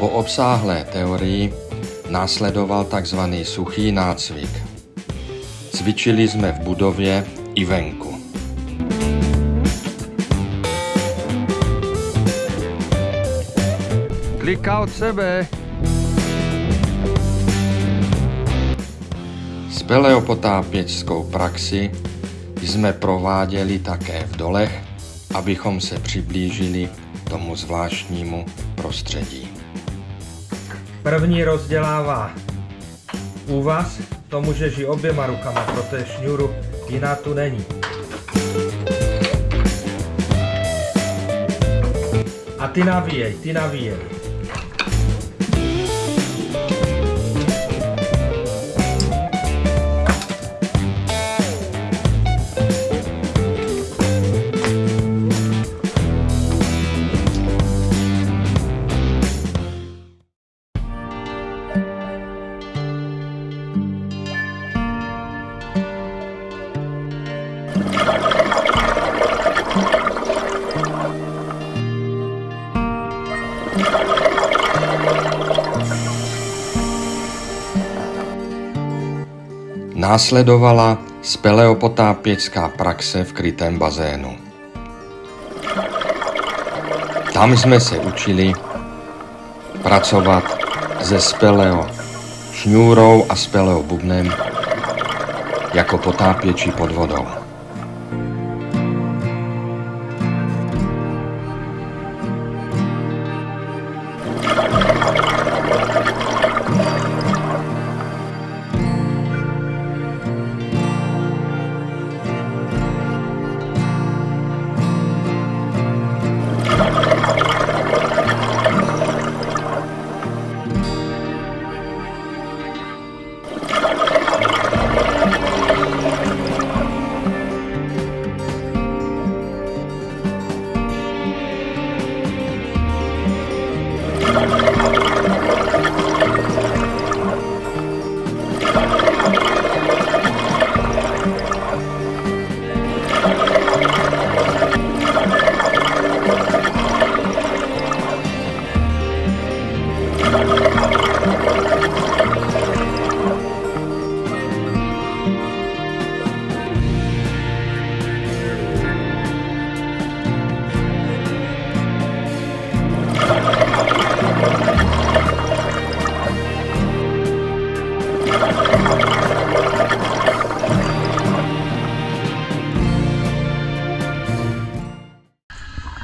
Po obsáhlé teorii následoval tzv. suchý nácvik. Cvičili jsme v budově i venku. Klika od sebe. Speleopotápěčskou praxi jsme prováděli také v dolech, abychom se přiblížili tomu zvláštnímu prostředí. První rozdělává úvaz, to můžeš i oběma rukama, protože šňůru jiná tu není. A ty navíjej, ty navíjej. Následovala speleopotápěčská praxe v krytém bazénu. Tam jsme se učili pracovat se speleo šňůrou a speleo bubnem jako potápěči pod vodou.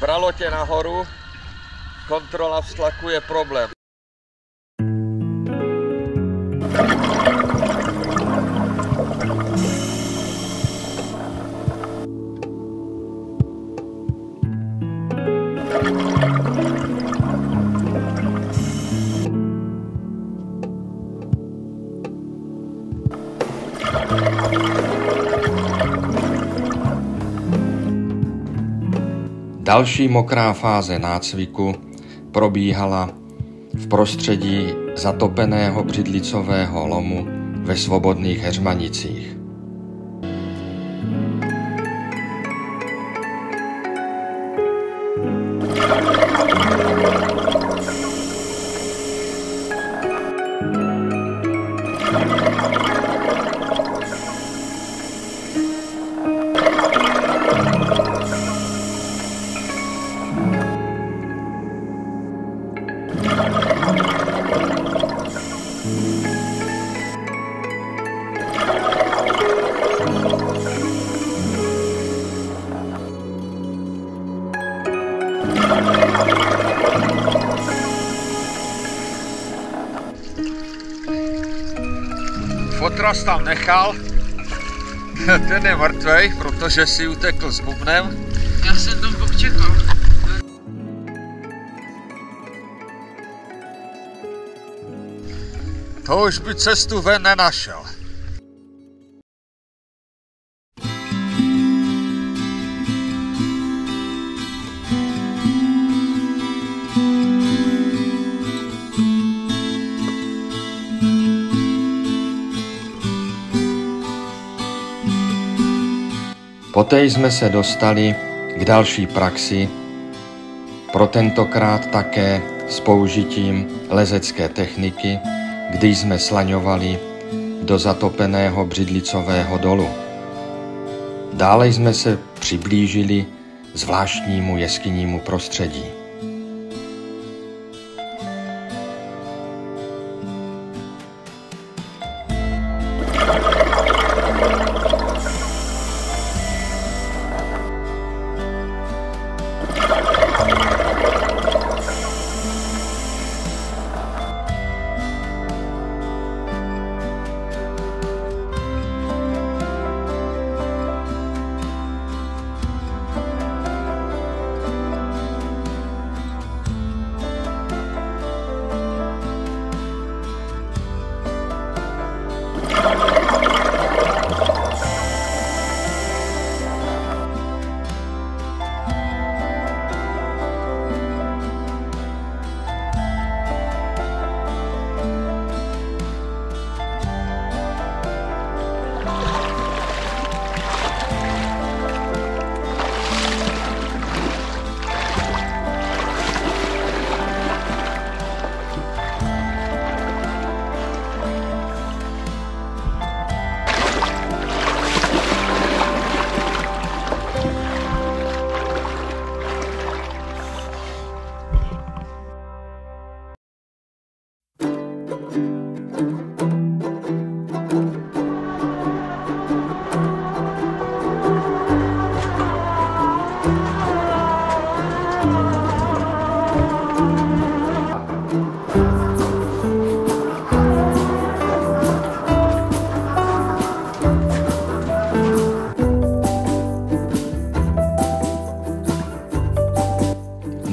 Bralo tě nahoru, kontrola vztlaku je problém. Další mokrá fáze nácviku probíhala v prostředí zatopeného břidlicového lomu ve svobodných Heřmanicích. Fotras tam nechal. Ten je mrtvej, protože si utekl s bubnem. Já jsem tam čekal. To už by cestu ven nenašel. Poté jsme se dostali k další praxi, pro tentokrát také s použitím lezecké techniky, kdy jsme slaňovali do zatopeného břidlicového dolu. Dále jsme se přiblížili zvláštnímu jeskynímu prostředí.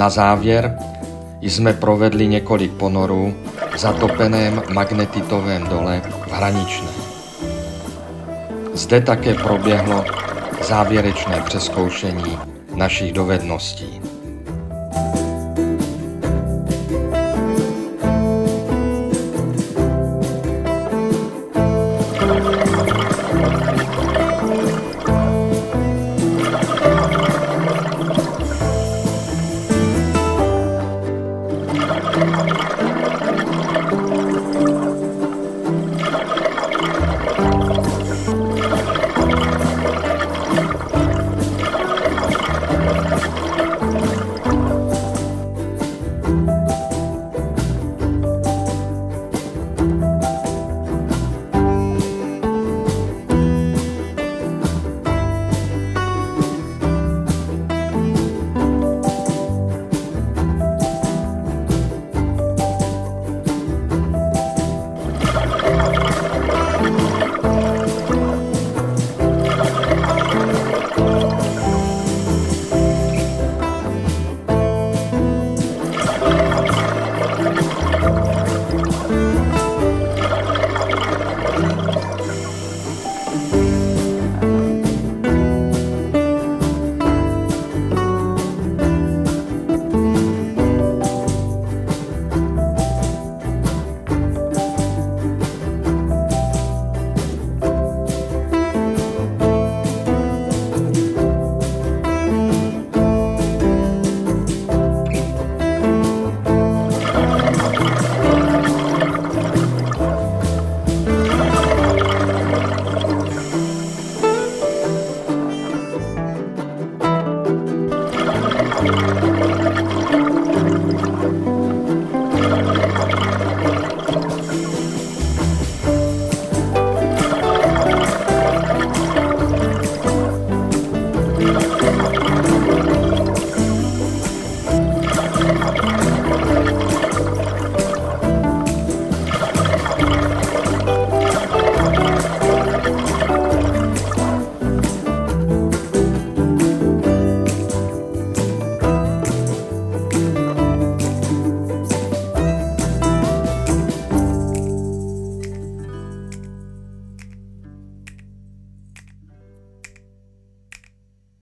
Na závěr jsme provedli několik ponorů v zatopeném magnetitovém dole v Hraničné. Zde také proběhlo závěrečné přeskoušení našich dovedností.